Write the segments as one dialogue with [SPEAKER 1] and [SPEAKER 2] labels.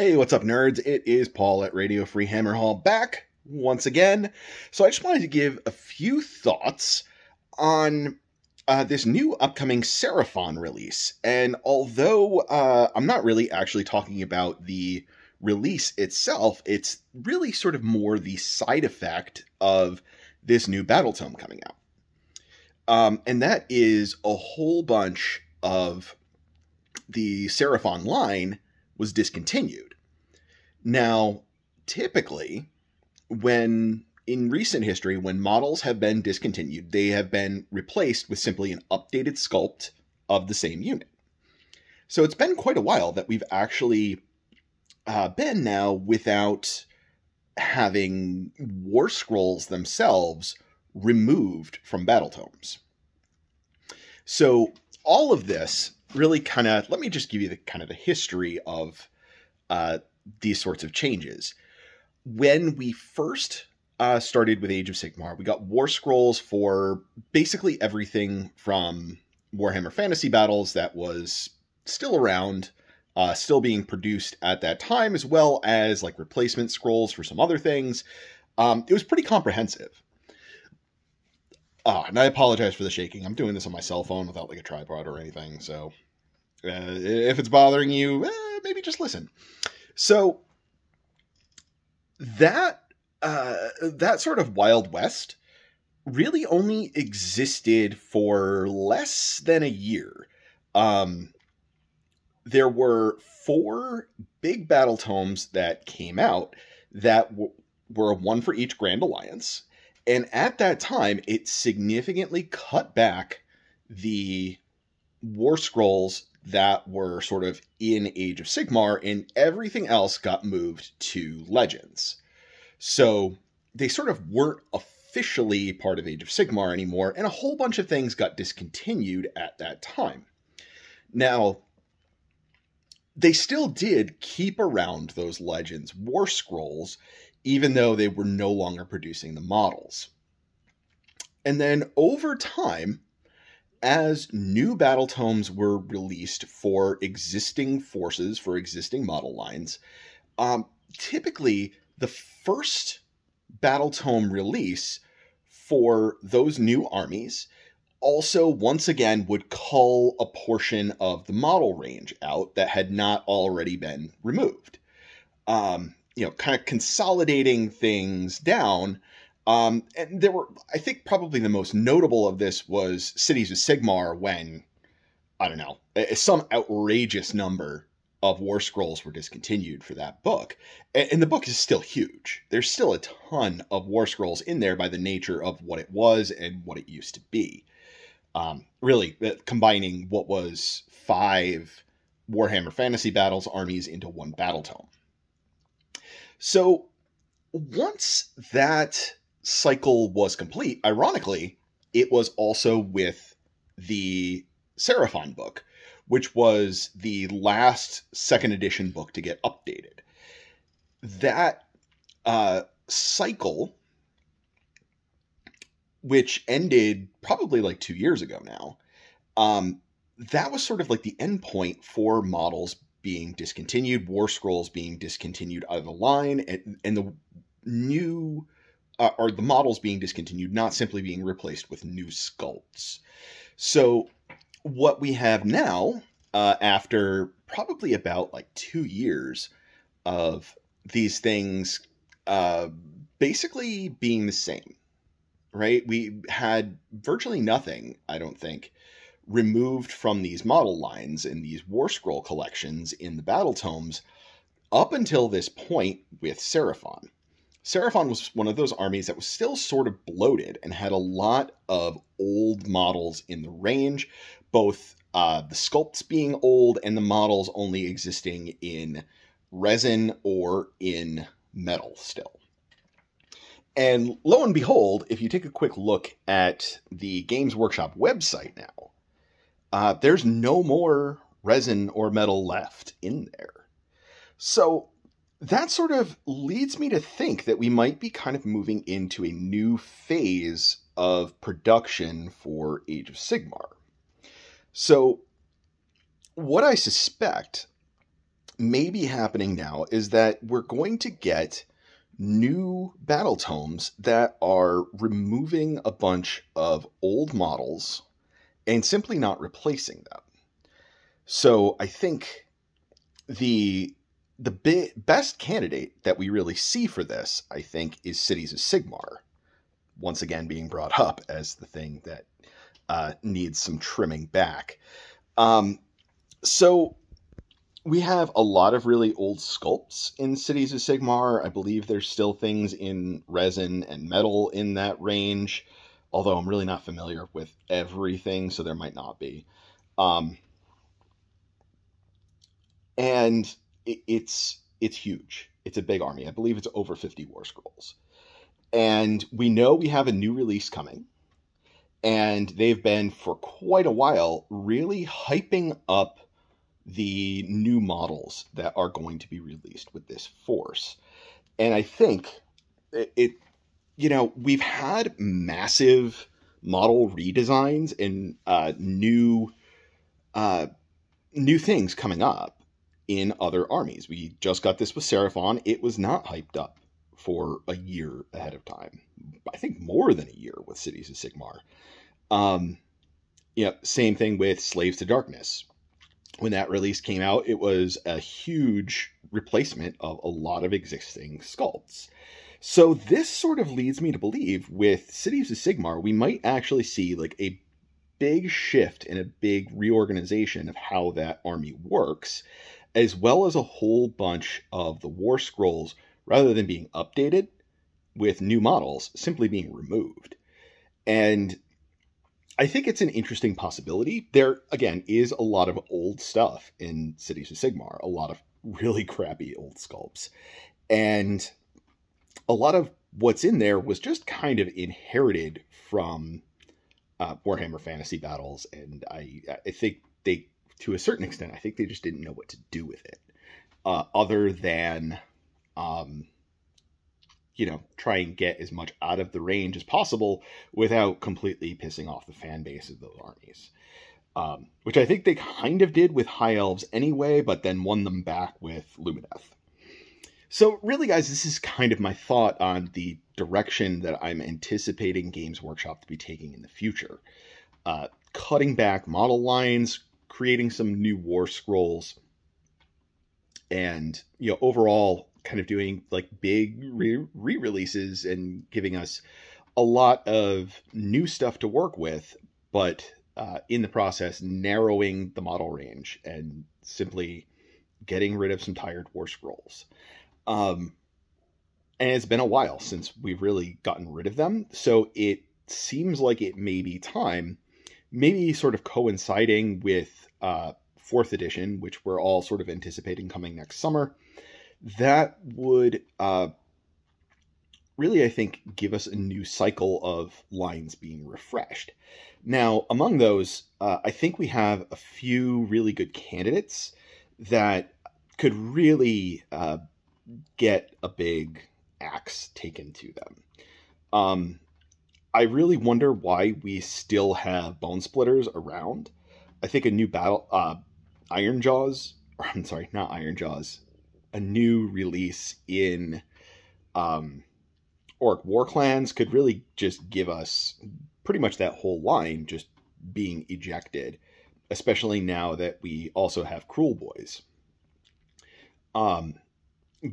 [SPEAKER 1] Hey, what's up, nerds? It is Paul at Radio Free Hammerhal back once again. So, I just wanted to give a few thoughts on uh, this new upcoming Seraphon release. And although uh, I'm not really actually talking about the release itself, it's really sort of more the side effect of this new Battle Tome coming out. Um, and that is a whole bunch of the Seraphon line was discontinued. Now, typically, when in recent history, when models have been discontinued, they have been replaced with simply an updated sculpt of the same unit. So it's been quite a while that we've actually uh, been now without having war scrolls themselves removed from battle tomes. So all of this really kind of let me just give you the kind of the history of uh, these sorts of changes. When we first uh, started with Age of Sigmar, we got war scrolls for basically everything from Warhammer Fantasy Battles that was still around, uh, still being produced at that time, as well as like replacement scrolls for some other things. Um, it was pretty comprehensive. Ah, and I apologize for the shaking. I'm doing this on my cell phone without like a tripod or anything, so uh, if it's bothering you, eh, maybe just listen. So that uh, that sort of Wild West really only existed for less than a year. Um, there were four big battle tomes that came out that w- were one for each Grand Alliance. And at that time, it significantly cut back the war scrolls that were sort of in Age of Sigmar, and everything else got moved to Legends. So they sort of weren't officially part of Age of Sigmar anymore, and a whole bunch of things got discontinued at that time. Now, they still did keep around those Legends War Scrolls, even though they were no longer producing the models. And then over time, as new battle tomes were released for existing forces, for existing model lines, um, typically the first battle tome release for those new armies also once again would cull a portion of the model range out that had not already been removed. Um, you know, kind of consolidating things down um, and there were, I think, probably the most notable of this was Cities of Sigmar when, I don't know, some outrageous number of War Scrolls were discontinued for that book. And the book is still huge. There's still a ton of War Scrolls in there by the nature of what it was and what it used to be. Um, really, uh, combining what was five Warhammer Fantasy Battles armies into one battle tome. So once that cycle was complete, ironically, it was also with the Seraphon book, which was the last second edition book to get updated. That uh, cycle, which ended probably like two years ago now, um, that was sort of like the end point for models being discontinued, War Scrolls being discontinued out of the line, and, and the new uh, are the models being discontinued, not simply being replaced with new sculpts. So what we have now, uh, after probably about like two years of these things uh, basically being the same, right? We had virtually nothing, I don't think, removed from these model lines in these War Scroll collections in the Battle Tomes up until this point with Seraphon. Seraphon was one of those armies that was still sort of bloated and had a lot of old models in the range, both uh, the sculpts being old and the models only existing in resin or in metal still. And lo and behold, if you take a quick look at the Games Workshop website now, uh, there's no more resin or metal left in there. So that sort of leads me to think that we might be kind of moving into a new phase of production for Age of Sigmar. So, what I suspect may be happening now is that we're going to get new battle tomes that are removing a bunch of old models and simply not replacing them. So I think the the bi- best candidate that we really see for this, I think, is Cities of Sigmar. Once again, being brought up as the thing that uh, needs some trimming back. Um, so we have a lot of really old sculpts in Cities of Sigmar. I believe there's still things in resin and metal in that range, although I'm really not familiar with everything, so there might not be. Um, and it, it's it's huge. It's a big army. I believe it's over 50 war scrolls. And we know we have a new release coming. And they've been for quite a while really hyping up the new models that are going to be released with this force. And I think it, it you know, we've had massive model redesigns and uh, new uh, new things coming up in other armies. We just got this with Seraphon. It was not hyped up for a year ahead of time. I think more than a year with Cities of Sigmar. Um, same thing with Slaves to Darkness when that release came out, it was a huge replacement of a lot of existing sculpts. So this sort of leads me to believe with Cities of Sigmar, we might actually see like a big shift and a big reorganization of how that army works, as well as a whole bunch of the war scrolls, rather than being updated with new models, simply being removed. And I think it's an interesting possibility. There, again, is a lot of old stuff in Cities of Sigmar, a lot of really crappy old sculpts. And a lot of what's in there was just kind of inherited from uh, Warhammer Fantasy Battles. And I, I think they, to a certain extent, I think they just didn't know what to do with it. Uh, other than um, you know, try and get as much out of the range as possible without completely pissing off the fan base of those armies. Um, which I think they kind of did with High Elves anyway, but then won them back with Lumineth. So, really, guys, this is kind of my thought on the direction that I'm anticipating Games Workshop to be taking in the future. Uh, cutting back model lines, creating some new war scrolls, and you know, overall kind of doing like big re releases and giving us a lot of new stuff to work with, but uh, in the process, narrowing the model range and simply getting rid of some tired war scrolls. Um, and it's been a while since we've really gotten rid of them, so it seems like it may be time, maybe sort of coinciding with uh, fourth edition, which we're all sort of anticipating coming next summer that would uh, really, I think, give us a new cycle of lines being refreshed. Now, among those, uh, I think we have a few really good candidates that could really uh, get a big axe taken to them. Um, I really wonder why we still have bone splitters around. I think a new battle, uh, Iron Jaws, or I'm sorry, not Iron Jaws, a new release in um, Orc War Clans could really just give us pretty much that whole line just being ejected, especially now that we also have Kruleboyz. Um,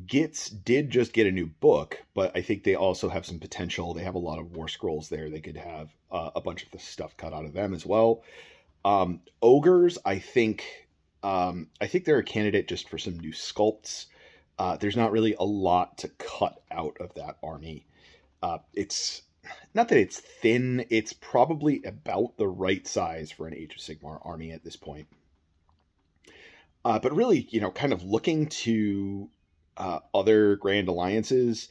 [SPEAKER 1] Gits did just get a new book, but I think they also have some potential. They have a lot of war scrolls there. They could have uh, a bunch of the stuff cut out of them as well. Um, ogres, I think um, I think they're a candidate just for some new sculpts. Uh, there's not really a lot to cut out of that army. Uh, it's not that it's thin, it's probably about the right size for an Age of Sigmar army at this point. Uh, but really, you know, kind of looking to uh, other Grand Alliances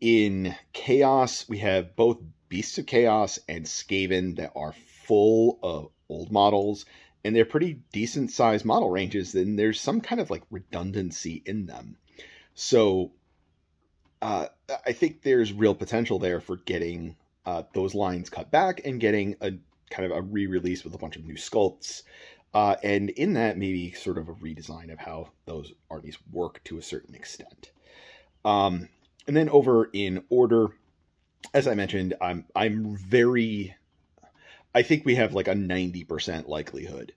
[SPEAKER 1] in Chaos, we have both Beasts of Chaos and Skaven that are full of old models and they're pretty decent sized model ranges, then there's some kind of like redundancy in them. So uh, I think there's real potential there for getting uh, those lines cut back and getting a kind of a re-release with a bunch of new sculpts. Uh, and in that, maybe sort of a redesign of how those armies work to a certain extent. Um, and then over in order, as I mentioned, I'm I'm very I think we have like a 90% likelihood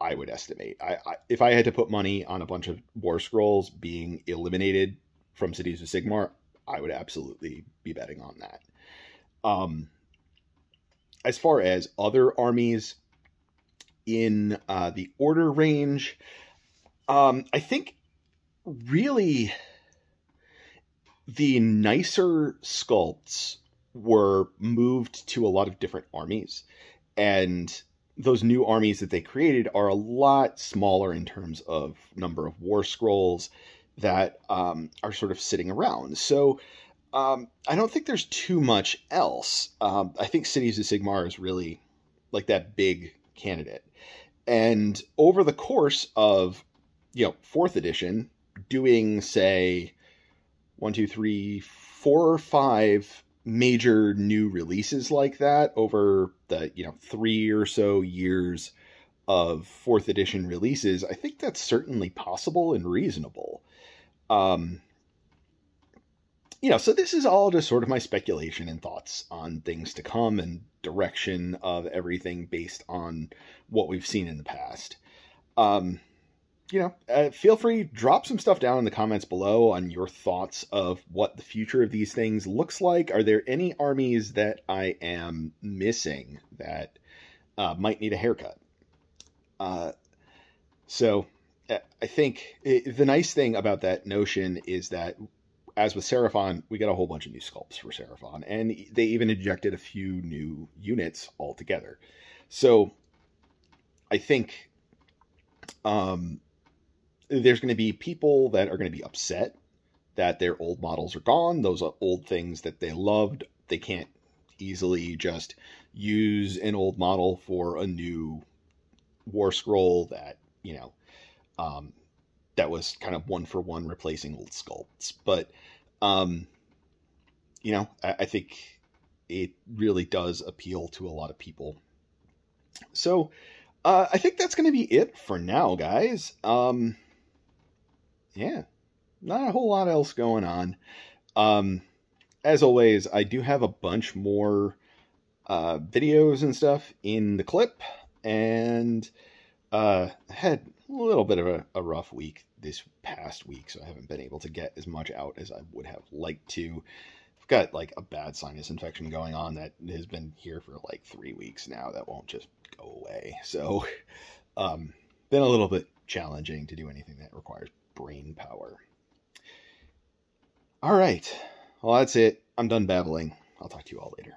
[SPEAKER 1] I would estimate. I, I, if I had to put money on a bunch of war scrolls being eliminated from Cities of Sigmar, I would absolutely be betting on that. Um, as far as other armies in uh, the order range, um, I think really the nicer sculpts were moved to a lot of different armies and those new armies that they created are a lot smaller in terms of number of war scrolls that um, are sort of sitting around. So um, I don't think there's too much else. Um, I think Cities of Sigmar is really like that big candidate. And over the course of, you know, fourth edition, doing, say, one, two, three, four or five major new releases like that over the you know three or so years of fourth edition releases i think that's certainly possible and reasonable um you know so this is all just sort of my speculation and thoughts on things to come and direction of everything based on what we've seen in the past um you know, uh, feel free drop some stuff down in the comments below on your thoughts of what the future of these things looks like. Are there any armies that I am missing that uh, might need a haircut? Uh, so I think it, the nice thing about that notion is that as with Seraphon, we got a whole bunch of new sculpts for Seraphon, and they even injected a few new units altogether. So I think um, there's going to be people that are going to be upset that their old models are gone. Those are old things that they loved. They can't easily just use an old model for a new war scroll that, you know, um, that was kind of one for one replacing old sculpts. But, um, you know, I, I think it really does appeal to a lot of people. So, uh, I think that's going to be it for now, guys. Um, yeah, not a whole lot else going on. Um, as always, I do have a bunch more uh, videos and stuff in the clip, and uh, had little bit of a, a, rough week this past week, so I haven't been able to get as much out as I would have liked to. I've got like a bad sinus infection going on that has been here for like three weeks now. That won't just go away. So, um, been a little bit challenging to do anything that requires brain power. All right. Well, that's it. I'm done babbling. I'll talk to you all later.